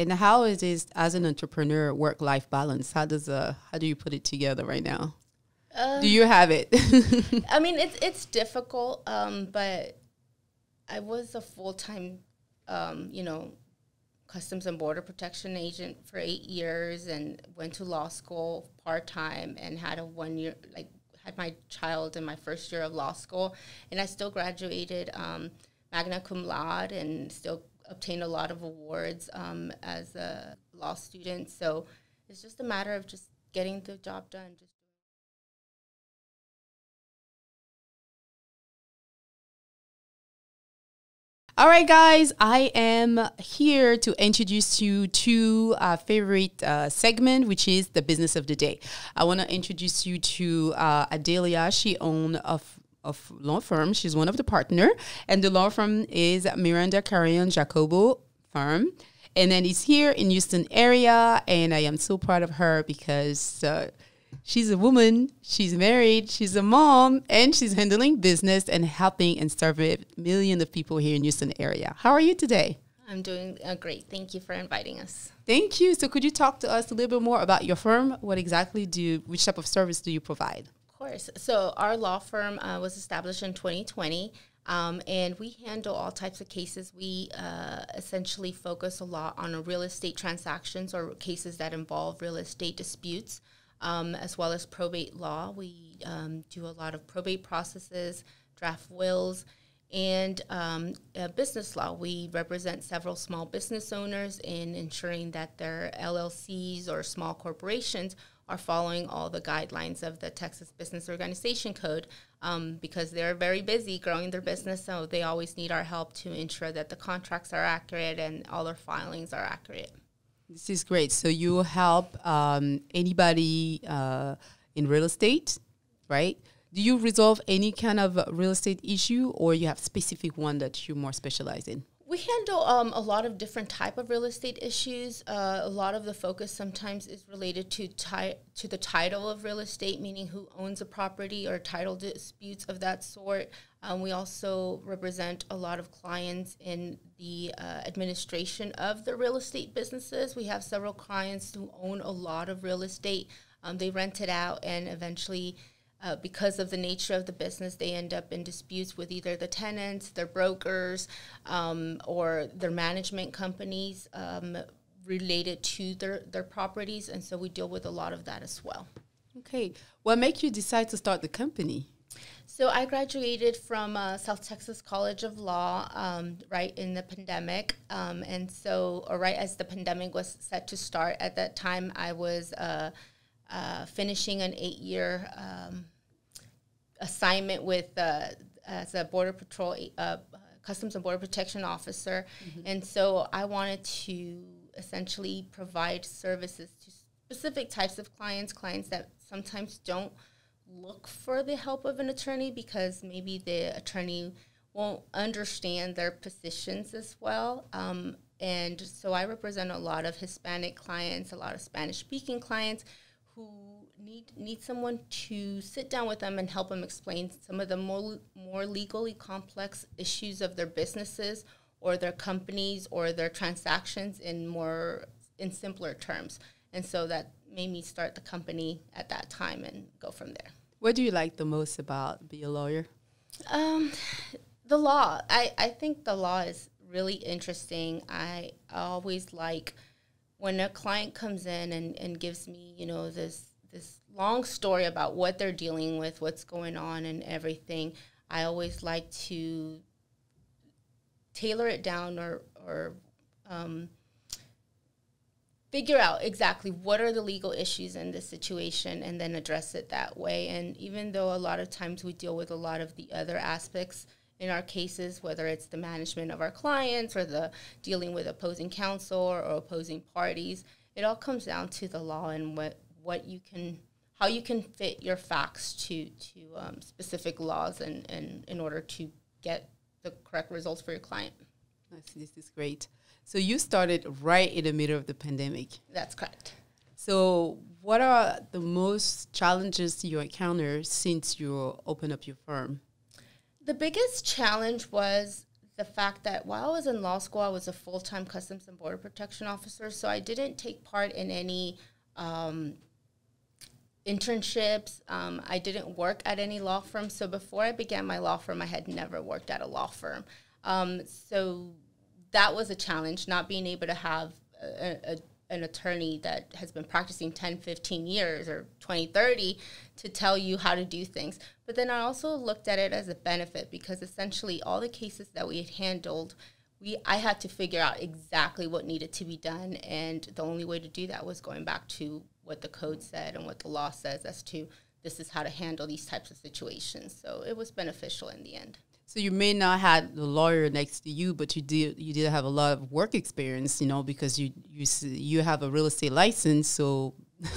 And how is it as an entrepreneur work life balance? How does uh how do you put it together right now? do you have it? I mean, it's it's difficult, um, but I was a full time, um, you know, customs and border protection agent for eight years, and went to law school part time, and had a one year like had my child in my first year of law school, and I still graduated um, magna cum laude, and still obtained a lot of awards um, as a law student. So it's just a matter of just getting the job done. Just All right, guys, I am here to introduce you to our favorite uh, segment, which is the business of the day. I want to introduce you to uh, Adelia. She owns a, f- a f- law firm. She's one of the partner, and the law firm is Miranda Carreon Jacobo firm. And then it's here in Houston area, and I am so proud of her because uh, she's a woman, she's married, she's a mom, and she's handling business and helping and serving millions of people here in Houston area. How are you today? I'm doing uh, great. Thank you for inviting us. Thank you. So could you talk to us a little bit more about your firm? What exactly do you, which type of service do you provide? Course. So our law firm uh, was established in 2020. Um, and we handle all types of cases. We uh, essentially focus a lot on real estate transactions or cases that involve real estate disputes um, as well as probate law. We um, do a lot of probate processes, draft wills, and um, uh, business law. We represent several small business owners in ensuring that their LLCs or small corporations are following all the guidelines of the Texas Business Organization Code um, because they're very busy growing their business. So they always need our help to ensure that the contracts are accurate and all their filings are accurate. This is great. So you help um, anybody uh, in real estate, right? Do you resolve any kind of real estate issue, or you have specific one that you more specialize in? We handle um, a lot of different type of real estate issues. Uh, a lot of the focus sometimes is related to ti- to the title of real estate, meaning who owns a property or title disputes of that sort. Um, we also represent a lot of clients in the uh, administration of the real estate businesses. We have several clients who own a lot of real estate. Um, they rent it out and eventually uh, because of the nature of the business, they end up in disputes with either the tenants, their brokers, um, or their management companies um, related to their, their properties. And so we deal with a lot of that as well. Okay. What made you decide to start the company? So I graduated from uh, South Texas College of Law um, right in the pandemic, um, and so or right as the pandemic was set to start. At that time, I was uh, uh, finishing an eight-year um, assignment with uh, as a border patrol, uh, customs and border protection officer, mm-hmm. and so I wanted to essentially provide services to specific types of clients, clients that sometimes don't look for the help of an attorney because maybe the attorney won't understand their positions as well. Um, and so I represent a lot of Hispanic clients, a lot of Spanish speaking clients who need need someone to sit down with them and help them explain some of the more more legally complex issues of their businesses or their companies or their transactions in more in simpler terms. And so that made me start the company at that time and go from there. What do you like the most about being a lawyer? Um, the law. I, I think the law is really interesting. I always like when a client comes in and, and gives me, you know, this this long story about what they're dealing with, what's going on and everything. I always like to tailor it down or or um, figure out exactly what are the legal issues in this situation and then address it that way. And even though a lot of times we deal with a lot of the other aspects in our cases, whether it's the management of our clients or the dealing with opposing counsel or, or opposing parties, it all comes down to the law and what, what you can how you can fit your facts to to um, specific laws and, and in order to get the correct results for your client. This is great. So you started right in the middle of the pandemic. That's correct. So what are the most challenges you encounter since you opened up your firm? The biggest challenge was the fact that while I was in law school, I was a full time Customs and Border Protection officer. So I didn't take part in any um, internships. Um, I didn't work at any law firm. So before I began my law firm, I had never worked at a law firm. Um, so that was a challenge, not being able to have a, a, an attorney that has been practicing 10, 15 years or 20, 30 to tell you how to do things. But then I also looked at it as a benefit because essentially all the cases that we had handled, we I had to figure out exactly what needed to be done. And the only way to do that was going back to what the code said and what the law says as to this is how to handle these types of situations. So it was beneficial in the end. So you may not have the lawyer next to you, but you did you did have a lot of work experience, you know, because you you you have a real estate license, so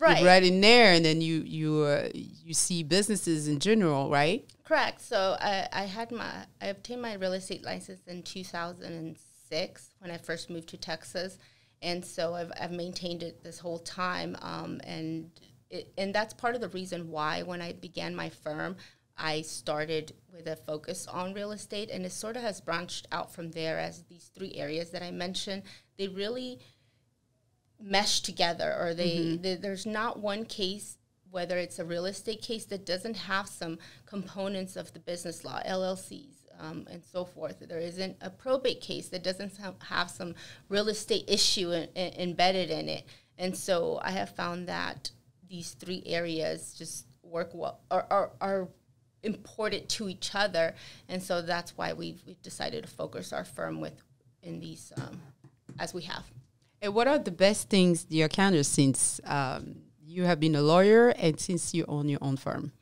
right. right in there, and then you you uh, you see businesses in general, right? Correct. So I, I had my I obtained my real estate license in 2006 when I first moved to Texas, and so I've I've maintained it this whole time, um, and it, and that's part of the reason why when I began my firm. I started with a focus on real estate, and it sort of has branched out from there as these three areas that I mentioned. They really mesh together, or they, mm-hmm. they there's not one case whether it's a real estate case that doesn't have some components of the business law, LLCs, um, and so forth. There isn't a probate case that doesn't have some real estate issue in, in, embedded in it. And so I have found that these three areas just work well, are, are, are important to each other, and so that's why we've, we've decided to focus our firm with in these um, as we have. And what are the best things you encountered since um, you have been a lawyer and since you own your own firm?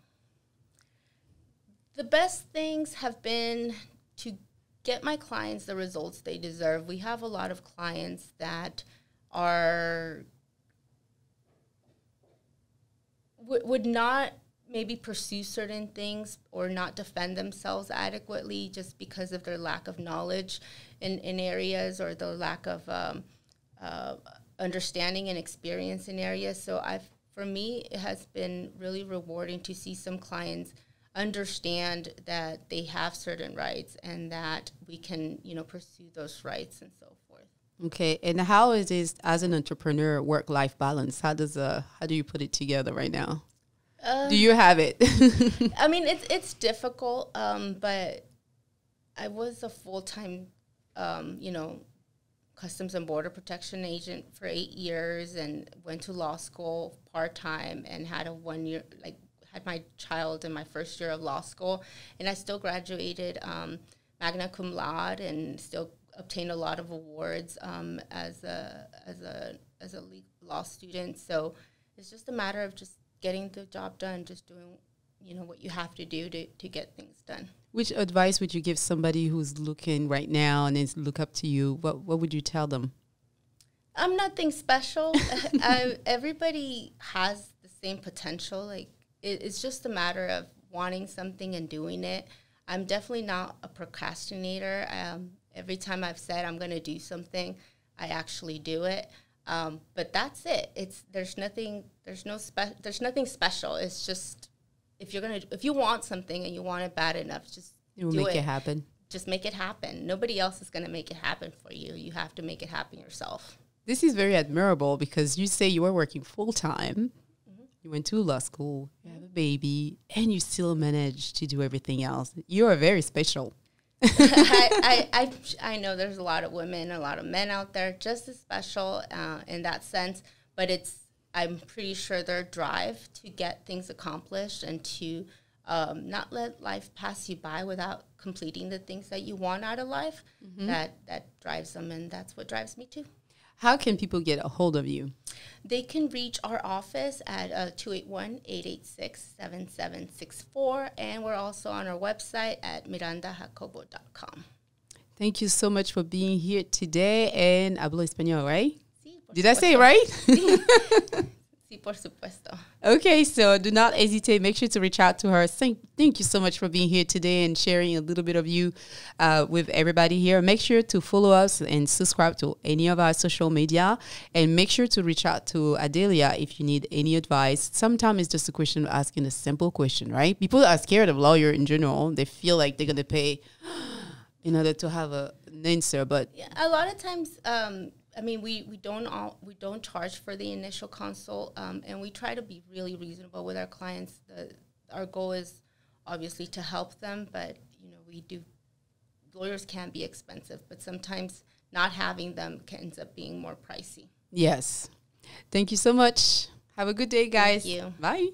The best things have been to get my clients the results they deserve. We have a lot of clients that are would not maybe pursue certain things or not defend themselves adequately just because of their lack of knowledge in, in areas or the lack of um, uh, understanding and experience in areas. So I've, for me, it has been really rewarding to see some clients understand that they have certain rights and that we can, you know, pursue those rights and so forth. Okay, and how is this as an entrepreneur work-life balance? How does uh how do you put it together right now? Do you have it? I mean, it's it's difficult, um, but I was a full time, um, you know, customs and border protection agent for eight years, and went to law school part time, and had a one year like had my child in my first year of law school, and I still graduated um, magna cum laude, and still obtained a lot of awards um, as a as a as a law student. So it's just a matter of just getting the job done, just doing you know what you have to do to, to get things done. Which advice would you give somebody who's looking right now and is look up to you? What what would you tell them? I'm nothing special. I, everybody has the same potential. Like it, it's just a matter of wanting something and doing it. I'm definitely not a procrastinator. Um, every time I've said I'm going to do something, I actually do it. Um, but that's it. It's there's nothing there's no spe- there's nothing special. It's just if you're gonna if you want something and you want it bad enough, just you make it. it happen. Just make it happen. Nobody else is gonna make it happen for you. You have to make it happen yourself. This is very admirable because you say you are working full time. Mm-hmm. You went to law school, you have a baby, and you still manage to do everything else. You are very special. I, I, I, I, know there's a lot of women, a lot of men out there just as special uh, in that sense, but it's, I'm pretty sure their drive to get things accomplished and to um, not let life pass you by without completing the things that you want out of life, mm-hmm. that, that drives them, and that's what drives me too. How can people get a hold of you? They can reach our office at uh, 281 886 7764, and we're also on our website at mirandajacobo.com. Thank you so much for being here today. And hablo español, right? Sí, Did I say it right? Sí. Sí, por supuesto. Okay, so do not hesitate. Make sure to reach out to her. Thank, thank you so much for being here today and sharing a little bit of you uh, with everybody here. Make sure to follow us and subscribe to any of our social media. And make sure to reach out to Adelia if you need any advice. Sometimes it's just a question of asking a simple question, right? People are scared of lawyer in general. They feel like they're going to pay in order to have a, an answer. But Yeah, a lot of times, um, I mean, we, we don't all, we don't charge for the initial consult, um, and we try to be really reasonable with our clients. The, our goal is obviously to help them, but you know, we do. Lawyers can be expensive, but sometimes not having them can, ends up being more pricey. yes, thank you so much. Have a good day, guys. you. Bye.